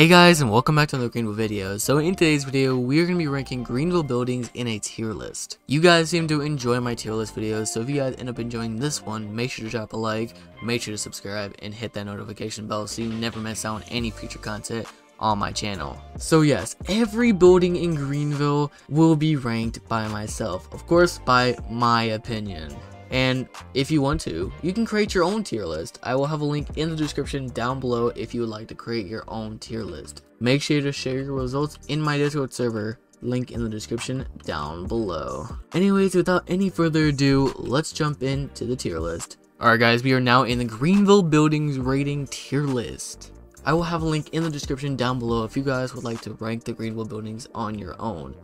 Hey guys and welcome back to another Greenville video. So in today's video, we're going to be ranking Greenville buildings in a tier list. You guys seem to enjoy my tier list videos, so if you guys end up enjoying this one, make sure to drop a like, make sure to subscribe, and hit that notification bell so you never miss out on any future content on my channel. So yes, every building in Greenville will be ranked by myself, of course by my opinion. And if you want to, you can create your own tier list. I will have a link in the description down below if you would like to create your own tier list. Make sure to share your results in my Discord server, link in the description down below. Anyways, without any further ado, let's jump into the tier list. Alright guys, we are now in the Greenville Buildings rating tier list. I will have a link in the description down below if you guys would like to rank the Greenville buildings on your own.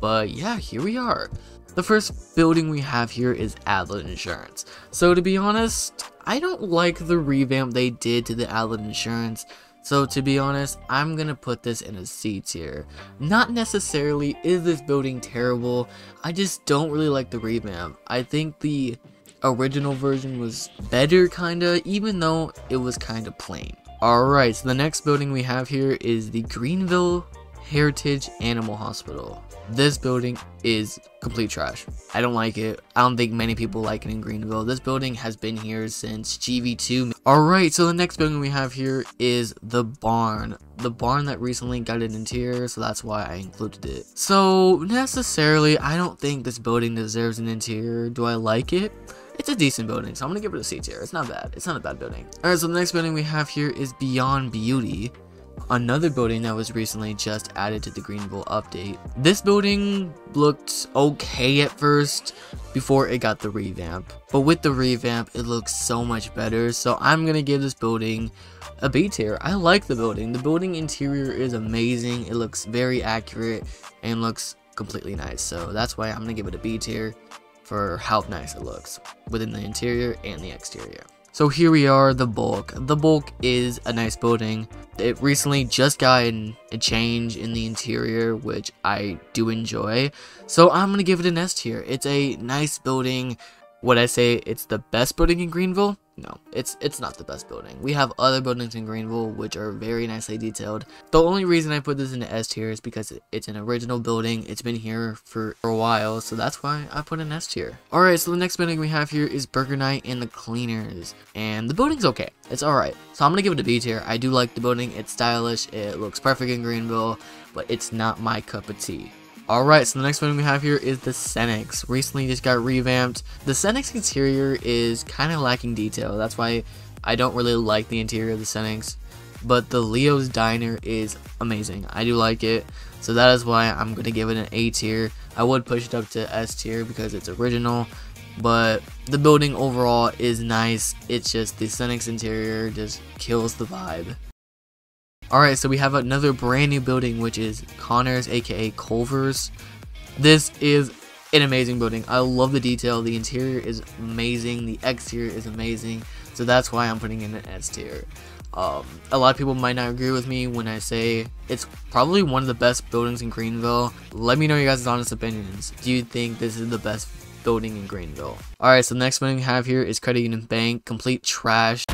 But yeah, here we are. The first building we have here is Adler Insurance. So to be honest, I don't like the revamp they did to the Adler Insurance. So to be honest, I'm gonna put this in a C tier. Not necessarily is this building terrible, I just don't really like the revamp. I think the original version was better kinda, even though it was kinda plain. Alright, so the next building we have here is the Greenville Heritage Animal Hospital. This building is complete trash. I don't like it. I don't think many people like it in Greenville. This building has been here since GV2. Alright, so the next building we have here is the barn. The barn that recently got an interior, so that's why I included it. So, necessarily, I don't think this building deserves an interior. Do I like it? It's a decent building, so I'm gonna give it a C tier. It's not bad. It's not a bad building. Alright, so the next building we have here is Beyond Beauty. Another building that was recently just added to the Greenville update. This building looked okay at first before it got the revamp. But with the revamp, it looks so much better. So I'm to give this building a B tier. I like the building. The building interior is amazing. It looks very accurate and looks completely nice. So that's why I'm to give it a B tier for how nice it looks within the interior and the exterior. So here we are, the bulk. The bulk is a nice building. It recently just got a change in the interior, which I do enjoy. So I'm going to give it an S tier. It's a nice building. Would I say it's the best building in Greenville? No, it's it's not the best building. We have other buildings in Greenville which are very nicely detailed. The only reason I put this in the S tier is because it's an original building. It's been here for, for a while, so that's why I put an S tier. Alright, so the next building we have here is Burger Night and the Cleaners. And the building's okay. It's alright. So I'm gonna give it a B tier. I do like the building. It's stylish. It looks perfect in Greenville, but it's not my cup of tea. Alright, so the next one we have here is the Cenex. Recently just got revamped. The Cenex interior is kind of lacking detail. That's why I don't really like the interior of the Cenex. But the Leo's Diner is amazing. I do like it. So that is why I'm going to give it an A tier. I would push it up to S tier because it's original. But the building overall is nice. It's just the Cenex interior just kills the vibe. Alright, so we have another brand new building, which is Connors, aka Culver's. This is an amazing building. I love the detail. The interior is amazing. The exterior is amazing. So that's why I'm putting in an S tier. Um, a lot of people might not agree with me when I say it's probably one of the best buildings in Greenville. Let me know your guys' honest opinions. Do you think this is the best building in Greenville? Alright, so the next building we have here is Credit Union Bank. Complete trash.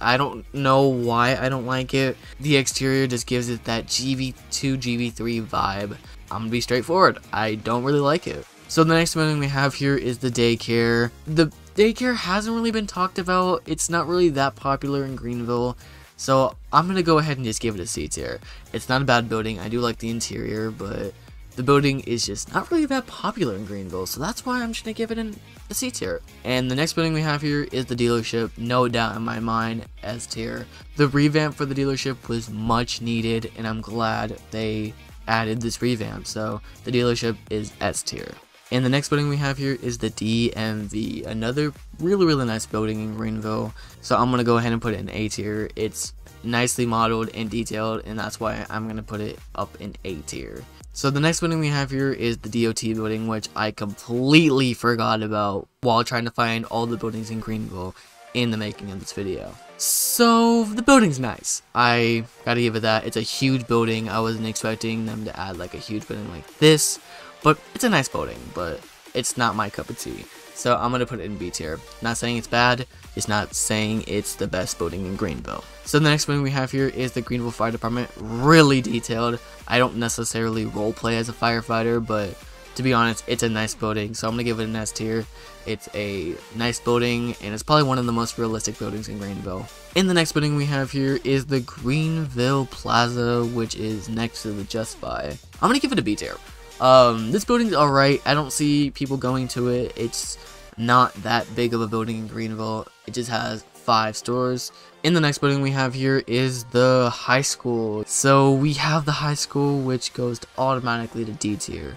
I don't know why I don't like it. The exterior just gives it that GV2, GV3 vibe. I'm gonna be straightforward. I don't really like it. So the next building we have here is the daycare. The daycare hasn't really been talked about. It's not really that popular in Greenville. So I'm gonna go ahead and just give it a C tier. It's not a bad building. I do like the interior, but the building is just not really that popular in Greenville, so that's why I'm just gonna give it an, a C tier. And the next building we have here is the dealership, no doubt in my mind, S tier. The revamp for the dealership was much needed, and I'm glad they added this revamp, so the dealership is S tier. And the next building we have here is the DMV, another really, really nice building in Greenville. So I'm going to go ahead and put it in A tier. It's nicely modeled and detailed, and that's why I'm going to put it up in A tier. So the next building we have here is the DOT building, which I completely forgot about while trying to find all the buildings in Greenville in the making of this video. So, the building's nice. I gotta give it that. It's a huge building. I wasn't expecting them to add like a huge building like this, but it's a nice building, but it's not my cup of tea. So I'm gonna put it in B tier. Not saying it's bad, it's not saying it's the best building in Greenville. So the next building we have here is the Greenville Fire Department. Really detailed. I don't necessarily roleplay as a firefighter, but to be honest, it's a nice building, so I'm gonna give it an S tier. It's a nice building, and it's probably one of the most realistic buildings in Greenville. In the next building we have here is the Greenville Plaza, which is next to the Just Buy. I'm gonna give it a B tier. Um, this building's alright. I don't see people going to it. It's not that big of a building in Greenville. It just has five stores. In the next building we have here is the high school. So we have the high school which goes automatically to D tier.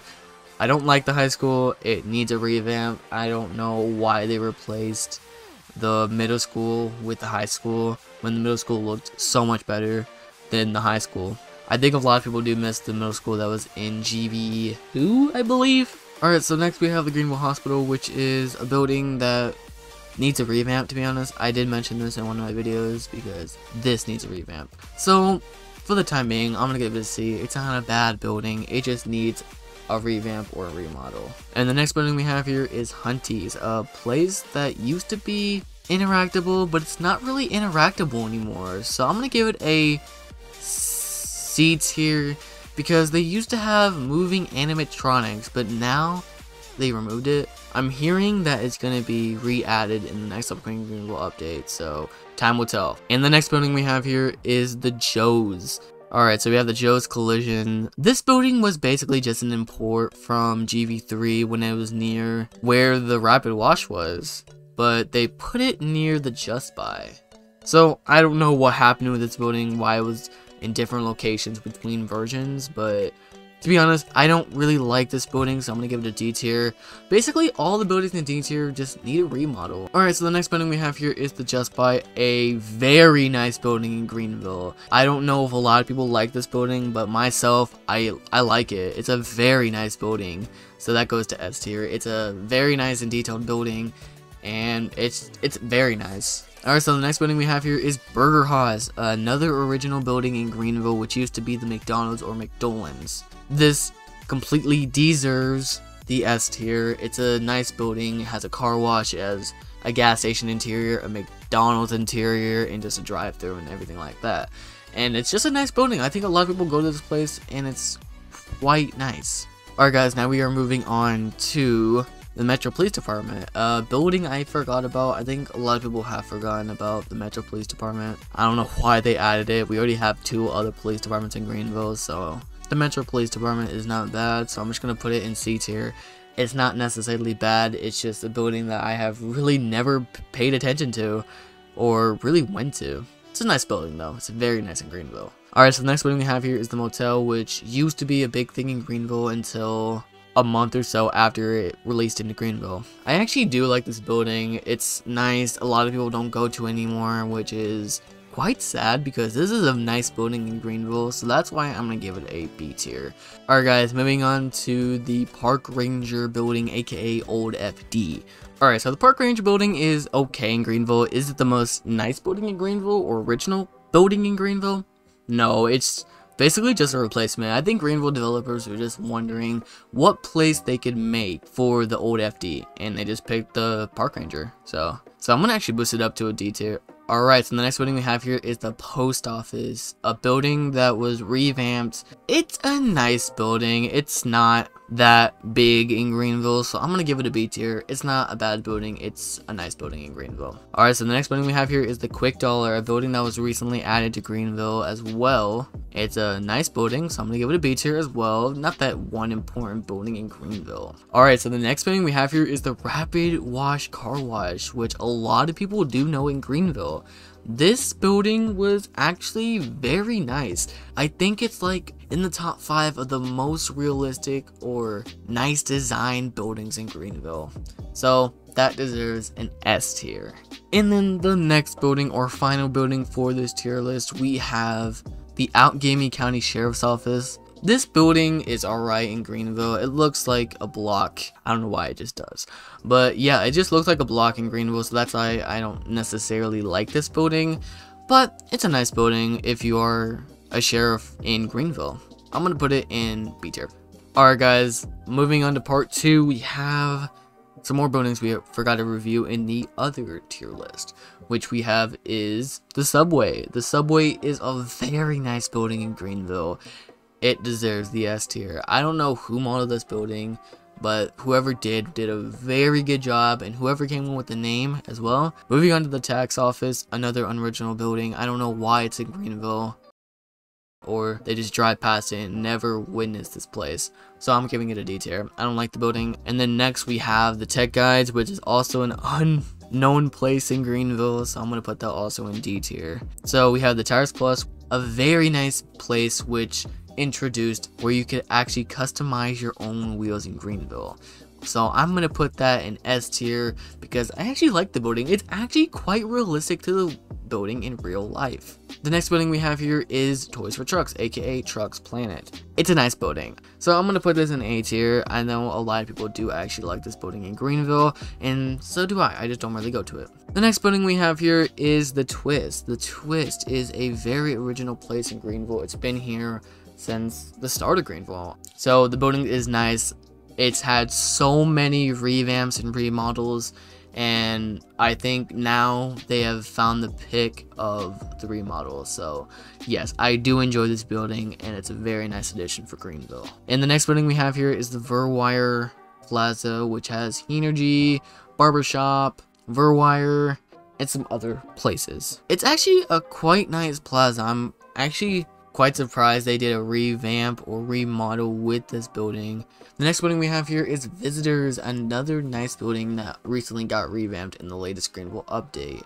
I don't like the high school. It needs a revamp. I don't know why they replaced the middle school with the high school when the middle school looked so much better than the high school. I think a lot of people do miss the middle school that was in GV2, I believe. Alright, so next we have the Greenville Hospital, which is a building that needs a revamp, to be honest. I did mention this in one of my videos because this needs a revamp. So, for the time being, I'm going to give it a C. It's not a bad building, it just needs a revamp or a remodel. And the next building we have here is Hunties, a place that used to be interactable, but it's not really interactable anymore. So I'm going to give it a seats here because they used to have moving animatronics, but now they removed it. I'm hearing that it's going to be re-added in the next upcoming Greenville update, so time will tell. And the next building we have here is the Joe's. Alright, so we have the Joe's Collision. This building was basically just an import from GV3 when it was near where the Rapid Wash was, but they put it near the Just Buy. So, I don't know what happened with this building, why it was in different locations between versions, but to be honest, I don't really like this building, so I'm to give it a D tier. Basically, all the buildings in D tier just need a remodel. Alright, so the next building we have here is the Just Buy, a very nice building in Greenville. I don't know if a lot of people like this building, but myself, I, I like it. It's a very nice building, so that goes to S tier. It's a very nice and detailed building, and it's it's very nice. Alright, so the next building we have here is Burger Haus, another original building in Greenville which used to be the McDonald's or McDolans. This completely deserves the S tier. It's a nice building, it has a car wash, has a gas station interior, a McDonald's interior, and just a drive through and everything like that. And it's just a nice building. I think a lot of people go to this place and it's quite nice. Alright guys, now we are moving on to the Metro Police Department. A building I forgot about. I think a lot of people have forgotten about the Metro Police Department. I don't know why they added it. We already have two other police departments in Greenville, so the Metro Police Department is not bad. So I'm just gonna put it in C tier. It's not necessarily bad. It's just a building that I have really never paid attention to, or really went to. It's a nice building though. It's very nice in Greenville. Alright, so the next building we have here is the motel, which used to be a big thing in Greenville until a month or so after it released into Greenville. I actually do like this building. It's nice. A lot of people don't go to anymore, which is quite sad because this is a nice building in Greenville, so that's why I'm gonna give it a B tier. Alright guys, moving on to the Park Ranger building, aka Old FD. Alright, so the Park Ranger building is okay in Greenville. Is it the most nice building in Greenville or original building in Greenville? No, it's basically just a replacement. I think Greenville developers were just wondering what place they could make for the old FD, and they just picked the Park Ranger. So, so I'm gonna actually boost it up to a D tier. Alright, so the next building we have here is the post office, a building that was revamped. It's a nice building. It's not that big in Greenville, so I'm gonna give it a B tier. It's not a bad building, it's a nice building in Greenville. Alright, so the next building we have here is the Quick Dollar, a building that was recently added to Greenville as well. It's a nice building, so I'm gonna give it a B tier as well. Not that one important building in Greenville. Alright, so the next building we have here is the Rapid Wash Car Wash, which a lot of people do know in Greenville. This building was actually very nice. I think it's like in the top 5 of the most realistic or nice design buildings in Greenville. So that deserves an S tier. And then the next building or final building for this tier list, we have the Outagamie County Sheriff's Office. This building is alright in Greenville. It looks like a block. I don't know why it just does. But yeah, it just looks like a block in Greenville, so that's why I don't necessarily like this building. But it's a nice building if you are a sheriff in Greenville. I'm going to put it in B tier. Alright guys, moving on to part 2, we have Some more buildings we forgot to review in the other tier list, which we have is the subway. The subway is a very nice building in Greenville. It deserves the S tier. I don't know who modeled this building, but whoever did did a very good job and whoever came up with the name as well moving on to the tax office another unoriginal building i don't know why it's in greenville or they just drive past it and never witness this place. So I'm giving it a D tier. I don't like the building. And then next we have the tech guides, which is also an unknown place in Greenville. So I'm to put that also in D tier. So we have the Tires Plus, a very nice place which introduced where you could actually customize your own wheels in Greenville. So I'm going to put that in S tier because I actually like the building. It's actually quite realistic to the building in real life. The next building we have here is Toys for Trucks, aka Trucks Planet. It's a nice building. So I'm going to put this in A tier. I know a lot of people do actually like this building in Greenville, and so do I. I just don't really go to it. The next building we have here is The Twist. The Twist is a very original place in Greenville. It's been here since the start of Greenville. So the building is nice. It's had so many revamps and remodels and I think now they have found the pick of the remodel. So, yes, I do enjoy this building, and it's a very nice addition for Greenville. And the next building we have here is the Verwire Plaza, which has Energy, Barbershop, Verwire, and some other places. It's actually a quite nice plaza. I'm actually Quite surprised they did a revamp or remodel with this building. The next building we have here is Visitors, another nice building that recently got revamped in the latest Greenville update.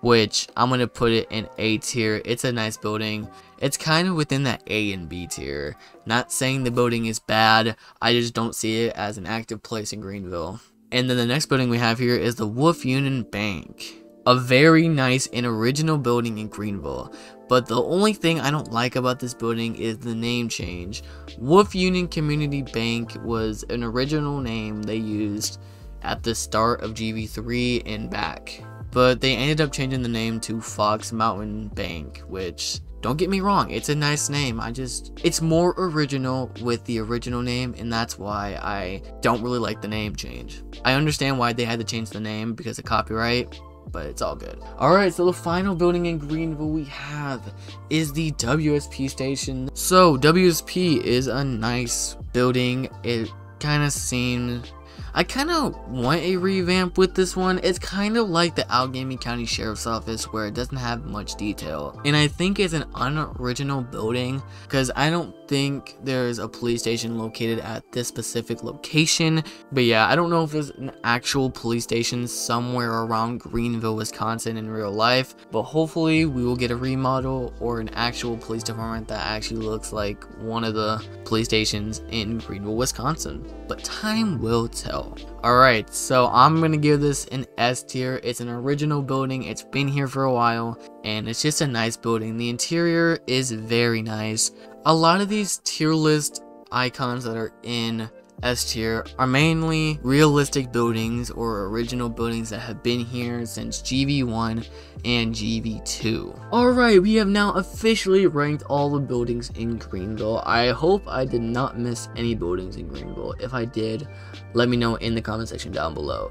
Which I'm going to put it in A tier. It's a nice building. It's kind of within that A and B tier. Not saying the building is bad, I just don't see it as an active place in Greenville. And then the next building we have here is the Wolf Union Bank a very nice and original building in Greenville. But the only thing I don't like about this building is the name change. Wolf Union Community Bank was an original name they used at the start of GV3 and back. But they ended up changing the name to Fox Mountain Bank, which don't get me wrong, it's a nice name. I just, it's more original with the original name, and that's why I don't really like the name change. I understand why they had to change the name because of copyright, but it's all good. Alright, so the final building in Greenville we have is the WSP station. So, WSP is a nice building. It kind of seems... I kind of want a revamp with this one. It's kind of like the Allegheny County Sheriff's Office where it doesn't have much detail. And I think it's an unoriginal building because I don't think there's a police station located at this specific location. But yeah, I don't know if there's an actual police station somewhere around Greenville, Wisconsin in real life. But hopefully we will get a remodel or an actual police department that actually looks like one of the police stations in Greenville, Wisconsin. But time will tell. Alright, so I'm gonna give this an S tier. It's an original building, it's been here for a while, and it's just a nice building. The interior is very nice. A lot of these tier list icons that are in S tier are mainly realistic buildings or original buildings that have been here since GV1 and GV2. Alright, we have now officially ranked all the buildings in Greenville. I hope I did not miss any buildings in Greenville. If I did, let me know in the comment section down below.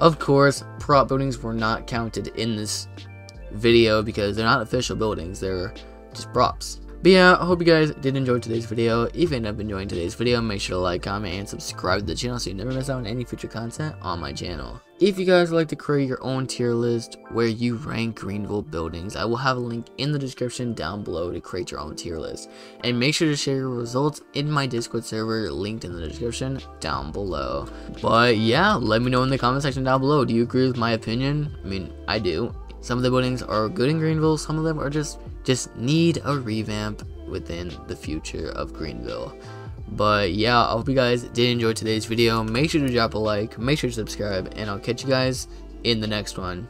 Of course, prop buildings were not counted in this video because they're not official buildings, they're just props. But yeah, I hope you guys did enjoy today's video. If you end up enjoying today's video, make sure to like, comment, and subscribe to the channel so you never miss out on any future content on my channel. If you guys like to create your own tier list where you rank Greenville buildings, I will have a link in the description down below to create your own tier list. And make sure to share your results in my Discord server linked in the description down below. But yeah, let me know in the comment section down below. Do you agree with my opinion? I mean, I do. Some of the buildings are good in Greenville, some of them are just just need a revamp within the future of Greenville. But yeah, I hope you guys did enjoy today's video. Make sure to drop a like, make sure to subscribe, and I'll catch you guys in the next one.